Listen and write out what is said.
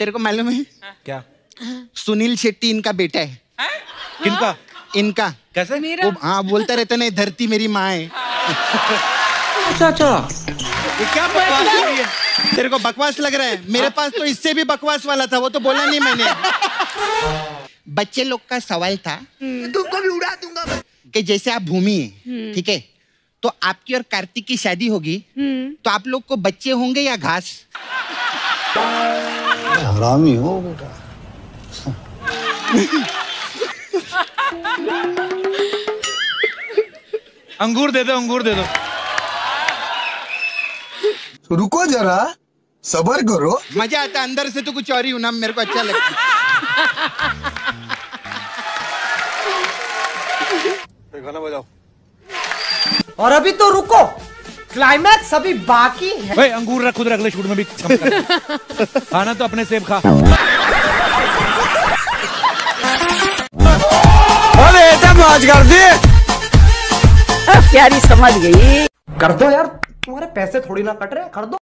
तेरे को मालूम है? क्या? सुनील शेट्टी इनका बेटा है। किनका? इनका। कैसे वो हाँ बोलता रहता नहीं धरती मेरी माँ है। अच्छा अच्छा। ये क्या बकवास है? तेरे को बकवास लग रहा है। मेरे पास तो इससे भी बकवास वाला था वो तो बोला नहीं मैंने। बच्चे लोग का सवाल था तुमको भी उड़ा दूँगा कि जैसे आप भूमि है ठीक है तो आपकी और कार्तिक की शादी होगी तो आप लोग को बच्चे होंगे या घास? हरामी हो। बेटा अंगूर दे दो अंगूर दे दो। रुको जरा सबर करो। मज़ा आता है, अंदर से तो कुछ और ही हूँ ना मेरे को अच्छा लगता है। और अभी तो रुको। क्लाइमैक्स अभी बाकी है। भाई अंगूर रख उधर अगले शूट में भी कम कर। खाना तो अपने सेब खा। अरे तब मौज कर दी? प्यारी समझ गई। कर दो यार तुम्हारे पैसे थोड़ी ना कट रहे कर दो।